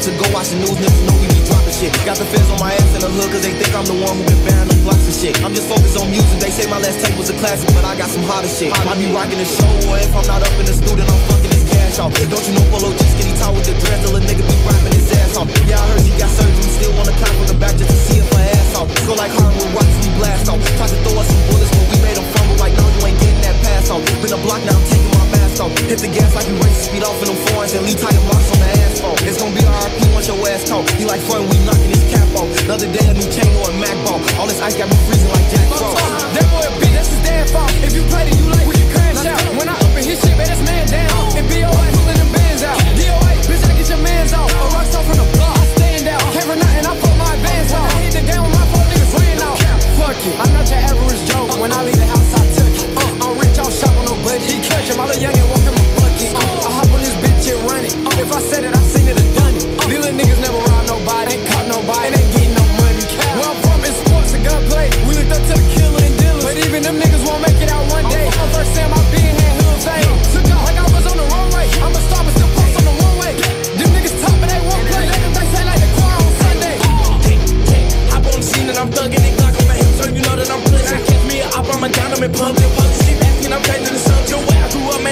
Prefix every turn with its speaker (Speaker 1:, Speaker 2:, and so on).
Speaker 1: To go watch the news, niggas know we be dropping shit. Got the feds on my ass in the hood, cause they think I'm the one who been bearing the blocks and shit. I'm just focused on music, they say my last tape was a classic, but I got some hotter shit. I be rocking the show, or if I'm not up in the studio, I'm fucking this cash off. Don't you know Polo G skinny tall with the dreads, Hit the gas like you race, speed off in them foreigns and leave tight marks on the asphalt. It's gonna be RIP once your ass caught. He like front, we knocking his cap off. Another day, a new chain or a Mac ball. All this ice got me
Speaker 2: Said it, I seen it, I done it. Uh. Little niggas never rob nobody, ain't caught nobody, and ain't getting no money. Cow. Where I'm from is sports and gunplay. We looked up to the killer and dealers, But even them niggas won't make it out one day. I'm first time I've been here, Hill fame. Took out like I was on the runway. I'm a star, but still post on the one way. Them niggas top, but they won't play. Let them they say like the choir on Sunday.
Speaker 3: Uh. Hop on the scene and I'm thugging it, Glock on my hip, so you know that I'm blitzing. Catch me up, I'm a dynamite pump, then pump, see back and I'm painting the sun. Yo, where I grew up, man.